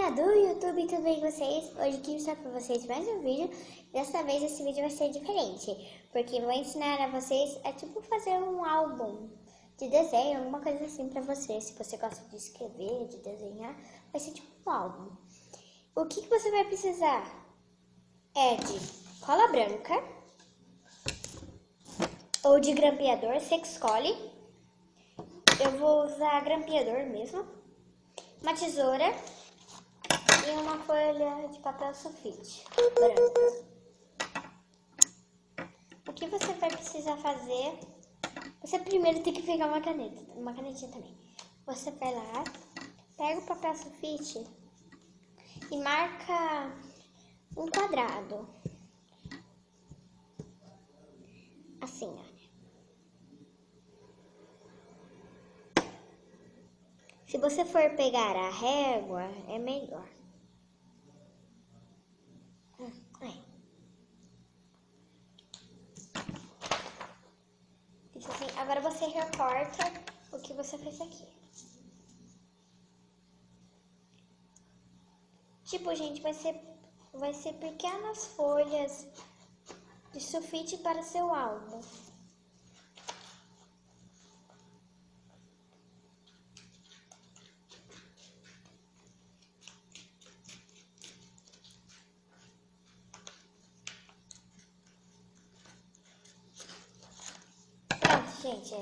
galerinha do YouTube, tudo bem com vocês? Hoje aqui mostrar pra vocês mais um vídeo. Dessa vez esse vídeo vai ser diferente, porque vou ensinar a vocês a tipo fazer um álbum de desenho, alguma coisa assim pra vocês. Se você gosta de escrever, de desenhar, vai ser tipo um álbum. O que, que você vai precisar? É de cola branca ou de grampeador, você escolhe. Eu vou usar grampeador mesmo uma tesoura e uma folha de papel sulfite branca. O que você vai precisar fazer? Você primeiro tem que pegar uma caneta, uma canetinha também. Você vai lá, pega o papel sulfite e marca um quadrado. Assim, ó. Se você for pegar a régua, é melhor. Hum, assim. Agora você recorta o que você fez aqui. Tipo, gente, vai ser, vai ser pequenas folhas de sulfite para seu álbum. Gente,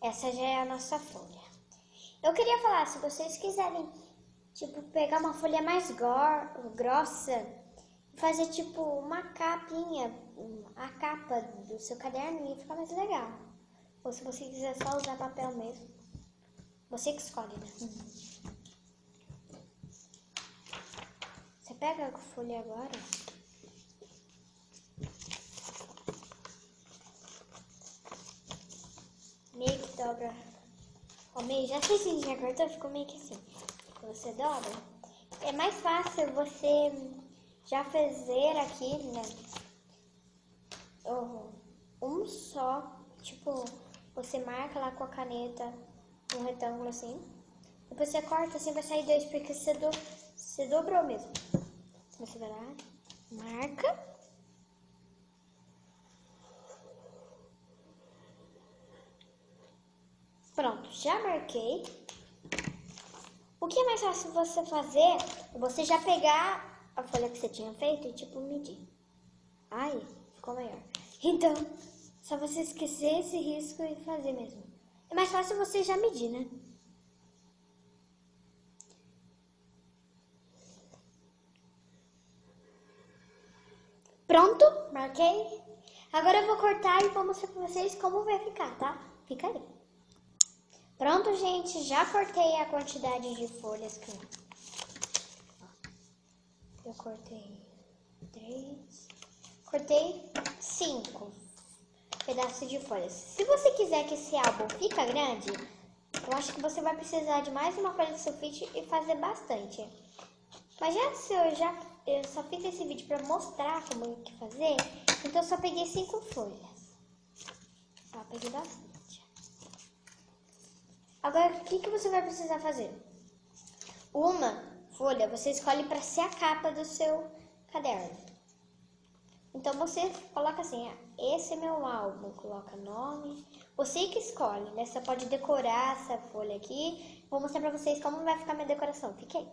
essa já é a nossa folha. Eu queria falar, se vocês quiserem, tipo, pegar uma folha mais grossa e fazer, tipo, uma capinha, a capa do seu caderno ia ficar mais legal. Ou se você quiser só usar papel mesmo, você que escolhe, né? Você pega a folha agora meio que dobra ao meio. Já sei se já cortou, ficou meio que assim. Você dobra. É mais fácil você já fazer aqui, né? Um só. Tipo, você marca lá com a caneta um retângulo assim. Depois você corta assim, vai sair dois, porque você, do, você dobrou mesmo. Você vai lá, marca. Pronto, já marquei. O que é mais fácil você fazer é você já pegar a folha que você tinha feito e tipo medir. Ai, ficou maior. Então, só você esquecer esse risco e fazer mesmo. É mais fácil você já medir, né? Pronto, marquei. Agora eu vou cortar e vou mostrar pra vocês como vai ficar, tá? Fica aí. Pronto, gente, já cortei a quantidade de folhas que eu cortei três, cortei cinco pedaços de folhas. Se você quiser que esse álbum fica grande, eu acho que você vai precisar de mais uma folha de sulfite e fazer bastante. Mas já se eu já eu só fiz esse vídeo para mostrar como que fazer, então eu só peguei cinco folhas. Só peguei bastante. Agora, o que, que você vai precisar fazer? Uma folha você escolhe para ser a capa do seu caderno. Então, você coloca assim, ah, esse é meu álbum, coloca nome. Você que escolhe, né? Você pode decorar essa folha aqui. Vou mostrar para vocês como vai ficar minha decoração. Fiquei.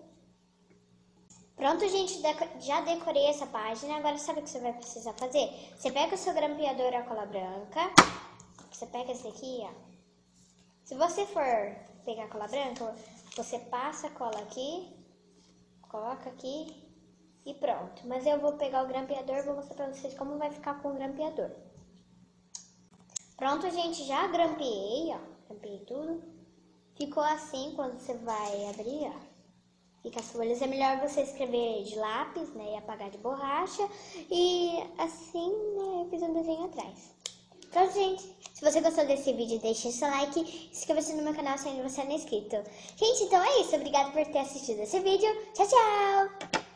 Pronto, gente, já decorei essa página. Agora, sabe o que você vai precisar fazer? Você pega o seu grampeador a cola branca. Você pega esse aqui, ó. Se você for pegar cola branca, você passa a cola aqui, coloca aqui e pronto. Mas eu vou pegar o grampeador e vou mostrar pra vocês como vai ficar com o grampeador. Pronto, gente, já grampeei, ó. Grampeei tudo. Ficou assim quando você vai abrir, ó. Fica as folhas. É melhor você escrever de lápis, né? E apagar de borracha. E assim, né? Eu fiz um desenho atrás. Então, gente, se você gostou desse vídeo, deixe seu like, inscreva-se no meu canal se ainda você não é inscrito. Gente, então é isso. Obrigada por ter assistido esse vídeo. Tchau, tchau!